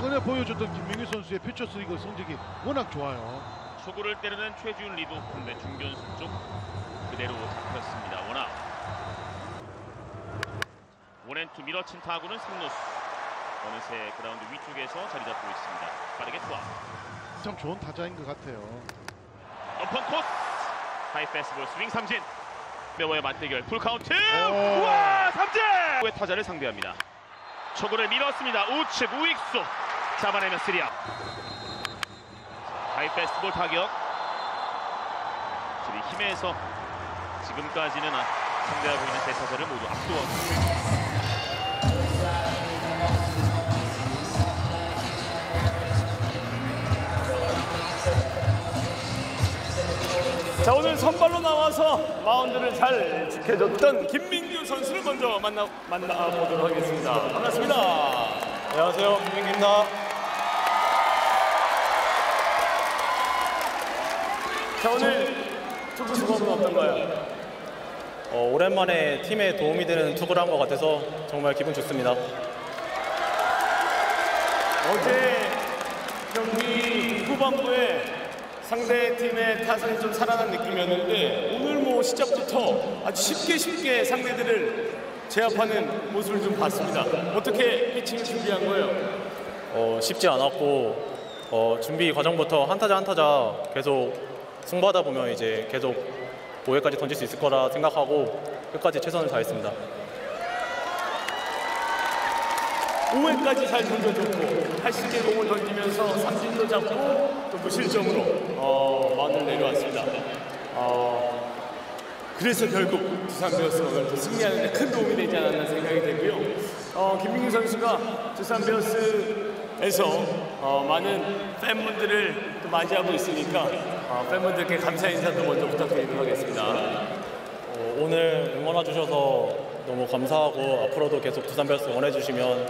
최근에 보여줬던 김민규 선수의 퓨처스리그 성적이 워낙 좋아요. 초구를 때리는 최지훈 리드 근데 중견수 쪽 그대로 잡혔습니다. 원아 one and two 밀어친 타구는 승로수 어느새 그라운드 위쪽에서 자리 잡고 있습니다. 빠르게 투아 참 좋은 타자인 것 같아요. 높은 코스 하이 패스트볼 스윙 삼진 매워의 맞대결 풀 카운트 오. 우와 삼진 의 타자를 상대합니다. 초구를 밀었습니다. 우측 우익수 잡아내면 쓰리아웃 하이 패스트볼 타격 저리 힘에서 지금까지는 아, 상대하고 있는 대타자를 모두 압도하고 자 오늘 선발로 나와서 마운드를 잘 지켜줬던 김민규 선수를 먼저 만나 만나보도록 하겠습니다. 반갑습니다. 안녕하세요, 김민규입니다. 자 오늘 투구 수업은 어떤가요? 어, 오랜만에 팀에 도움이 되는 투구를 한 것 같아서 정말 기분 좋습니다. 어제 경기 후반부에 상대 팀의 타선이 좀 살아난 느낌이었는데 오늘 뭐 시작부터 아주 쉽게 쉽게 상대들을 제압하는 모습을 좀 봤습니다. 어떻게 피칭을 준비한 거예요? 어, 쉽지 않았고 어, 준비 과정부터 한 타자 한 타자 계속 승부하다 보면 이제 계속 5회까지 던질 수 있을 거라 생각하고 끝까지 최선을 다했습니다. 5회까지 잘 던져줬고 80개 공을 던지면서 삼진도 잡고 또 무실점으로 어, 마운드를 내려왔습니다. 어, 그래서 결국 두산 베어스가 승리하는 데 큰 도움이 되지 않았나 생각이 되고요. 어, 김민규 선수가 두산 베어스에서 어, 많은 팬분들을 또 맞이하고 있으니까 어, 팬분들께 감사 인사도 먼저 부탁드리도록 하겠습니다. 어, 오늘 응원해 주셔서 너무 감사하고 앞으로도 계속 두산 베어스 응원해 주시면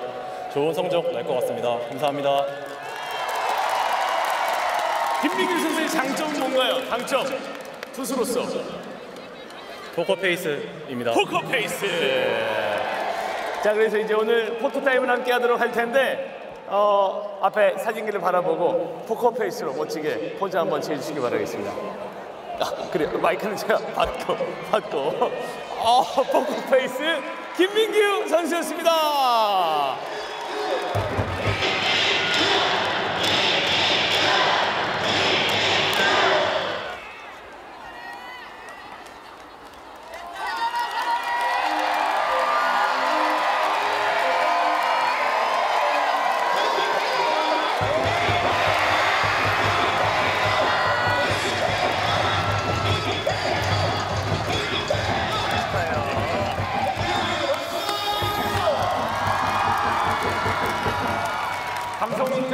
좋은 성적 날 것 같습니다. 감사합니다. 김민규 선수의 장점은 뭔가요? 장점 투수로서 포커 페이스입니다. 포커 페이스. 자 그래서 이제 오늘 포토 타임을 함께 하도록 할 텐데 어, 앞에 사진기를 바라보고 포커 페이스로 멋지게 포즈 한번 취해주시기 바라겠습니다. 아, 그래 마이크는 제가 받고 받고 어, 포커 페이스 김민규 선수였습니다.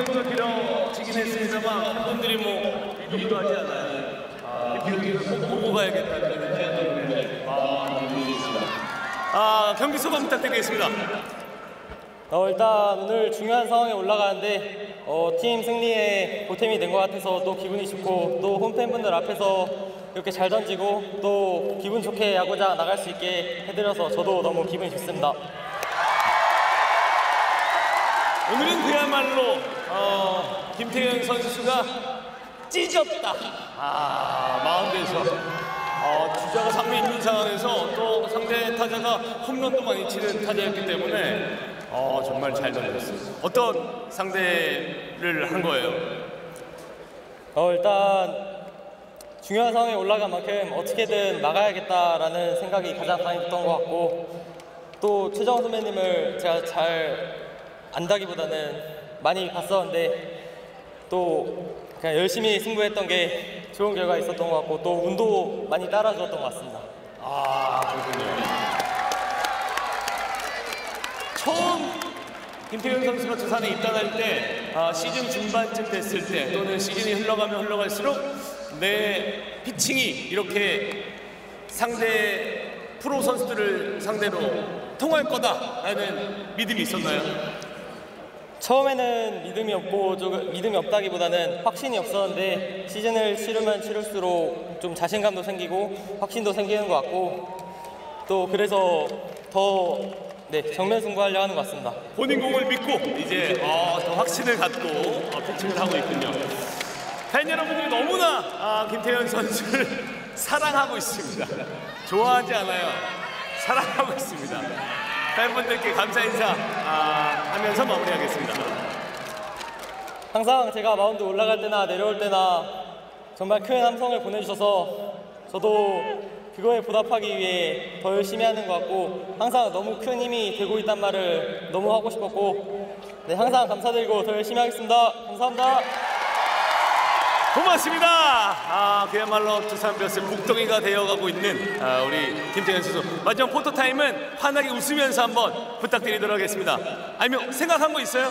때문에 길어지긴 했습니다만 팬분들이 뭐 이동도 하지 않아요. 아, 경기를 꼭 보고 가야겠다는 제안도 있는데 아, 아, 경기 소감 부탁드리겠습니다. 어, 일단 오늘 중요한 상황에 올라가는데 어, 팀 승리에 보탬이 된 것 같아서 또 기분이 좋고 또 홈팬분들 앞에서 이렇게 잘 던지고 또 기분 좋게 야구장 나갈 수 있게 해드려서 저도 너무 기분이 좋습니다. 오늘은 그야말로 어, 김태현 선수가 찢었다. 아 마운드에서 어, 주자가 상대 있는 상황에서 또 상대 타자가 홈런도 많이 치는 타자였기 때문에 어, 정말 잘 던졌어요. 어떤 상대를 한 거예요? 어, 일단 중요한 상황에 올라간 만큼 어떻게든 막아야겠다라는 생각이 가장 강했던 것 같고 또 최정 선배님을 제가 잘 안다기보다는 많이 봤었는데 또 그냥 열심히 승부했던 게 좋은 결과 있었던 것 같고 또 운도 많이 따라주었던 것 같습니다. 아 그렇군요. 처음 김태현 선수가 두산에 입단할 때 아, 시즌 중반쯤 됐을 때 또는 시즌이 흘러가면 흘러갈수록 내 피칭이 이렇게 상대 프로 선수들을 상대로 통할 거다라는 믿음이 있었나요? 처음에는 믿음이 없고 조금 믿음이 없다기보다는 확신이 없었는데 시즌을 치르면 치를수록 좀 자신감도 생기고 확신도 생기는 것 같고 또 그래서 더 네, 정면 승부하려 하는 것 같습니다. 본인 공을 믿고 이제 어, 더 확신을 갖고 어, 피칭을 하고 있군요. 팬 여러분들이 너무나 아, 김태현 선수를 사랑하고 있습니다. 좋아하지 않아요. 사랑하고 있습니다. 팬분들께 감사 인사 아, 하면서 마무리하겠습니다. 항상 제가 마운드 올라갈 때나 내려올 때나 정말 큰 함성을 보내주셔서 저도 그거에 보답하기 위해 더 열심히 하는 것 같고 항상 너무 큰 힘이 되고 있단 말을 너무 하고 싶었고 네, 항상 감사드리고 더 열심히 하겠습니다. 감사합니다. 고맙습니다. 아, 그야말로 두산 베어스의 북동이가 되어가고 있는 아, 우리 김태현 선수. 마지막 포토 타임은 환하게 웃으면서 한번 부탁드리도록 하겠습니다. 아니면 생각한 거 있어요?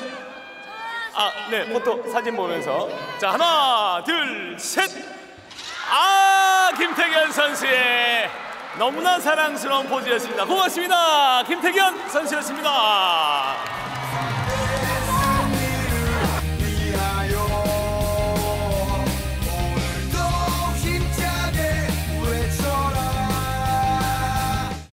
아, 네, 포토 사진 보면서. 자, 하나, 둘, 셋. 아, 김태현 선수의 너무나 사랑스러운 포즈였습니다. 고맙습니다. 김태현 선수였습니다.